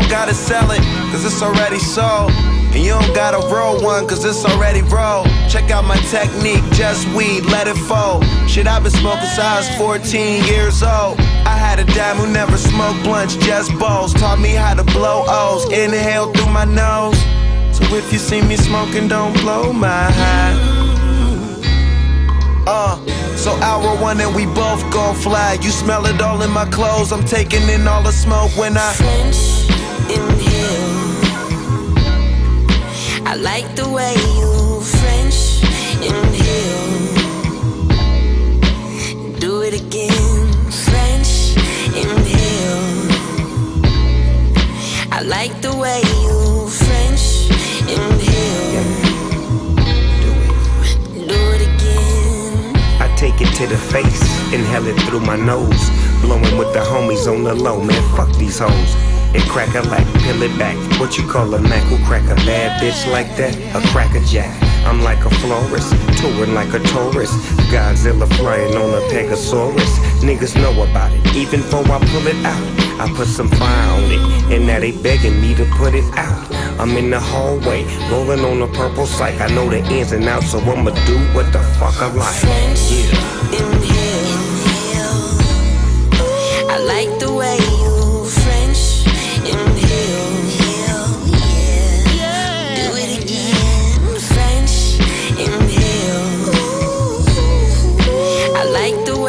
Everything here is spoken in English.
don't gotta sell it, cause it's already sold. And you don't gotta roll one, cause it's already rolled. Check out my technique, just weed, let it fold. Shit, I've been smoking since I was 14 years old. I had a dad who never smoked blunts, just bowls. Taught me how to blow O's, inhale through my nose. So if you see me smoking, don't blow my high. One and we both gon' fly. You smell it all in my clothes. I'm taking in all the smoke when I French inhale. I like the way you French inhale. Do it again, French inhale. I like the way to the face, inhale it through my nose. Blowing with the homies on the low, man, fuck these hoes. And crack a like, peel it back. What you call a who crack a bad bitch like that? A cracker jack. I'm like a florist, touring like a tourist. Godzilla flying on a Pegasaurus. Niggas know about it, even before I pull it out. I put some fire on it, and now they begging me to put it out. I'm in the hallway, rolling on the purple psych. I know the ins and outs, so I'ma do what the fuck I like. Yeah. Inhale. I like the way you French inhale. I like the way